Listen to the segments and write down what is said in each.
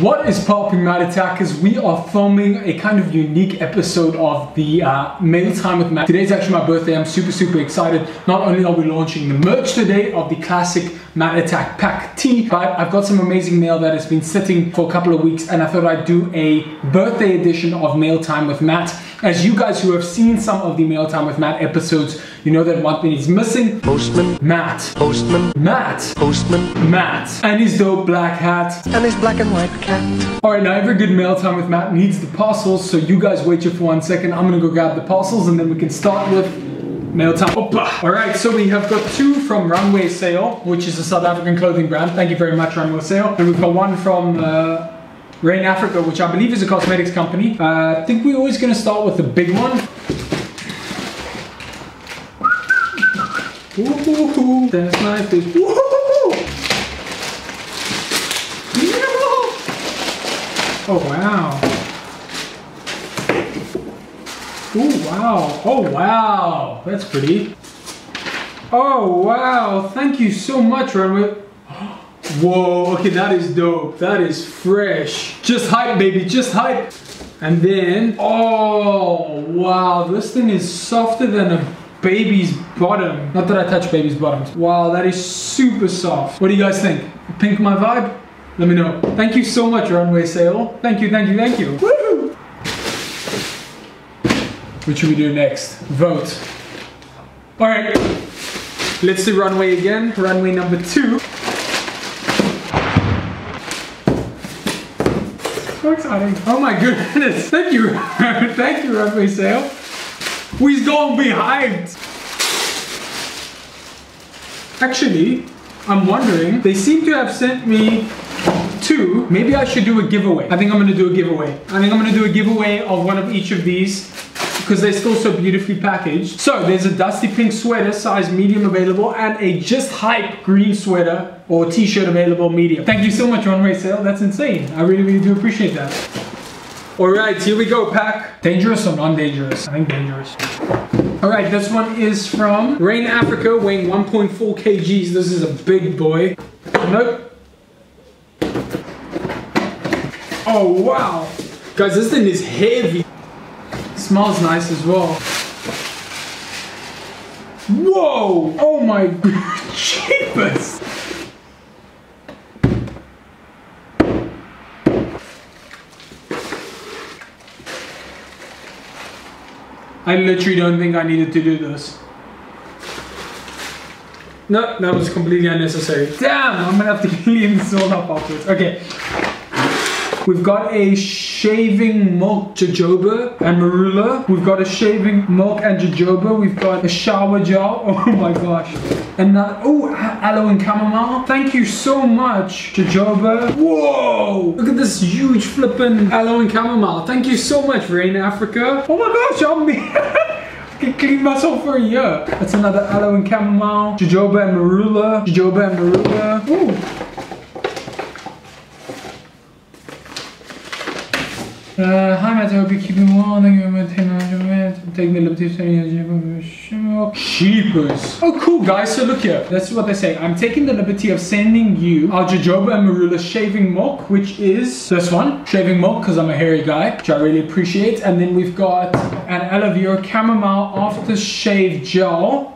What is popping, Matt Attackers? We are filming a kind of unique episode of the uh, Mail Time with Matt. Today's actually my birthday. I'm super, super excited. Not only are we launching the merch today of the classic Matt Attack Pack T, but I've got some amazing mail that has been sitting for a couple of weeks and I thought I'd do a birthday edition of Mail Time with Matt. As you guys who have seen some of the Mail Time with Matt episodes, you know that one thing is missing. Postman, Matt. postman, Matt. postman, Matt. And his dope black hat. and his black and white cat. Alright, now every good mail time with Matt needs the parcels, so you guys wait here for one second. I'm gonna go grab the parcels and then we can start with mail time. Opa! Alright, so we have got two from Runway Sale, which is a South African clothing brand. Thank you very much, Runway Sale. And we've got one from uh, Rain Africa, which I believe is a cosmetics company. Uh, I think we're always gonna start with the big one. Ooh, that's nice. Ooh. Oh wow. Oh wow. Oh wow. That's pretty. Oh wow. Thank you so much, Runway. Whoa, okay, that is dope. That is fresh. Just hype, baby, just hype. And then, oh wow, this thing is softer than a baby's bottom. Not that I touch baby's bottoms. Wow, that is super soft. What do you guys think? Pink my vibe? Let me know. Thank you so much, Runway Sale. Thank you, thank you, thank you. Woo! What should we do next? Vote. All right, let's do runway again. Runway number two. So exciting. Oh my goodness. Thank you. Thank you, Runway Sale. We's gonna be hyped. Actually, I'm wondering, they seem to have sent me two. Maybe I should do a giveaway. I think I'm gonna do a giveaway. I think I'm gonna do a giveaway of one of each of these because they're still so beautifully packaged. So there's a dusty pink sweater, size medium available, and a just hype green sweater or t-shirt available medium. Thank you so much, Runway Sale. That's insane. I really, really do appreciate that. All right, here we go, pack. Dangerous or non-dangerous? I think dangerous. All right, this one is from Rain Africa, weighing 1.4 kgs. This is a big boy. Nope. Oh, wow. Guys, this thing is heavy. Smells nice as well. Whoa! Oh my jeepers! I literally don't think I needed to do this. No, that was completely unnecessary. Damn, I'm gonna have to clean this all up afterwards. Okay. We've got a shaving milk jojoba and marula. We've got a shaving milk and jojoba. We've got a shower gel. Oh my gosh. And that, oh, aloe and chamomile. Thank you so much, jojoba. Whoa! Look at this huge flippin' aloe and chamomile. Thank you so much, Rain Africa. Oh my gosh, I'm can clean myself for a year. That's another aloe and chamomile. Jojoba and marula. Jojoba and marula. Ooh. Hi Matt, I hope you're keeping well. Thank you maintaining taking the liberty of sending you Sheepers. Oh cool guys, so look here. That's what they say. I'm taking the liberty of sending you our jojoba and marula shaving milk, which is this one. Shaving milk, because I'm a hairy guy, which I really appreciate. And then we've got an aloe vera chamomile aftershave gel.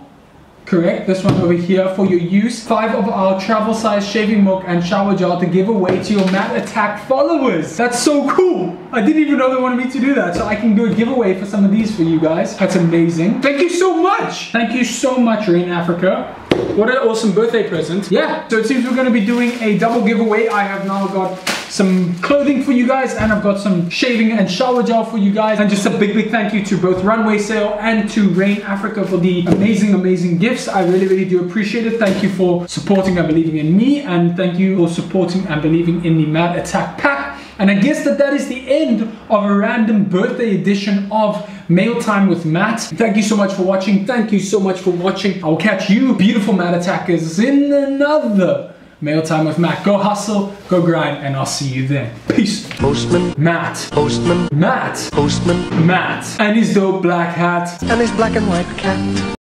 Correct, this one over here for your use. Five of our travel size shaving milk and shower gel to give away to your Matt Attack followers. That's so cool. I didn't even know they wanted me to do that. So I can do a giveaway for some of these for you guys. That's amazing. Thank you so much. Thank you so much, Rain Africa. What an awesome birthday present. Yeah, so it seems we're gonna be doing a double giveaway. I have now got some clothing for you guys and I've got some shaving and shower gel for you guys and just a big big thank you to both Runway Sale and to Rain Africa for the amazing amazing gifts I really really do appreciate it thank you for supporting and believing in me and thank you for supporting and believing in the Matt Attack pack and I guess that that is the end of a random birthday edition of Mail Time with Matt. Thank you so much for watching. Thank you so much for watching. I'll catch you beautiful Matt Attackers in another Mail Time with Matt. Go hustle, go grind, and I'll see you then. Peace. Postman, Matt. postman, Matt. postman, Matt. And his dope black hat. and his black and white cat.